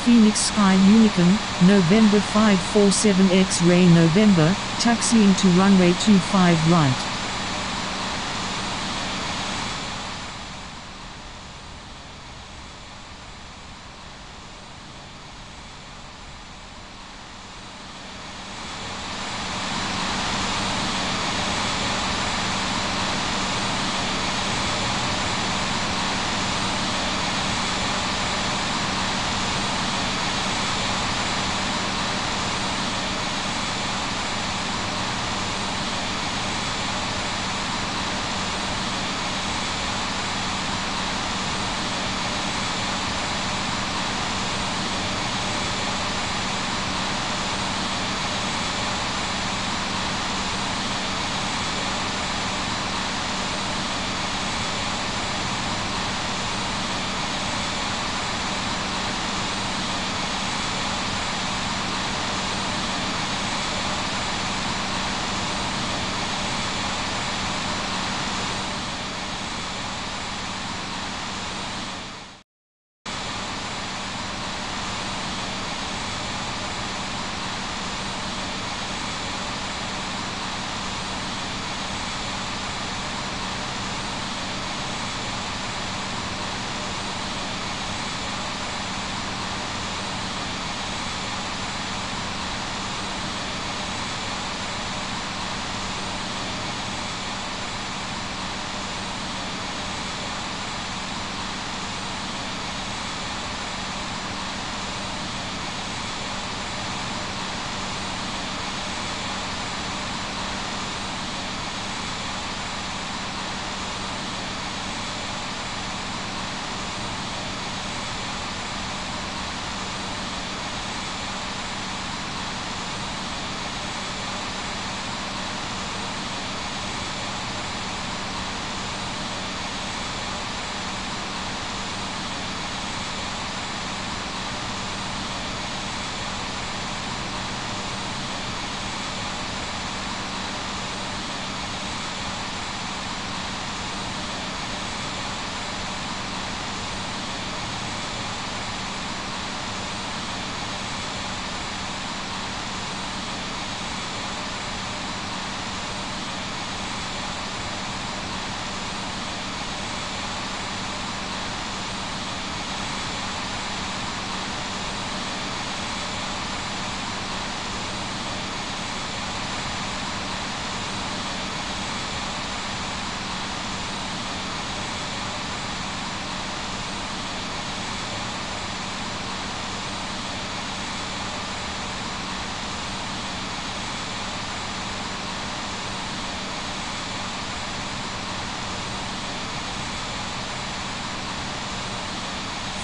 Phoenix Sky Unicorn, November 547 X-Ray November, taxiing to runway 25 right.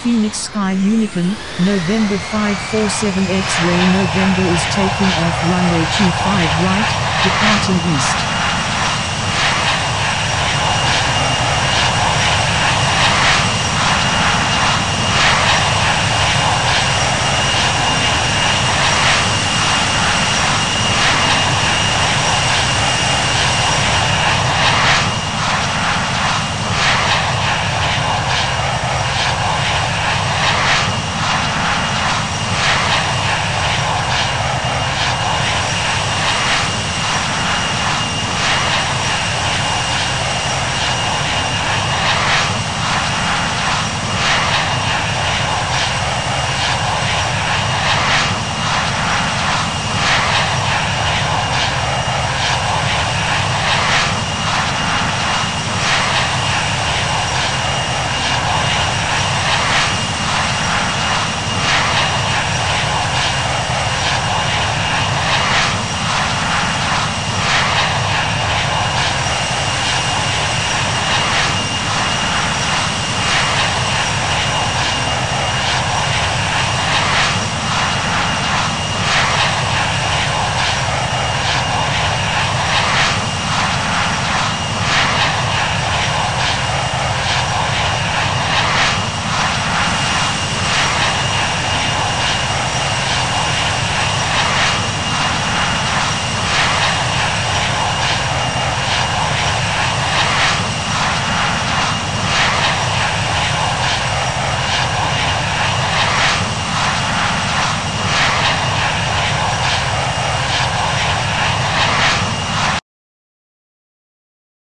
Phoenix Sky Unicorn, November 547 X-Ray November is taking off runway 25 right, departing east.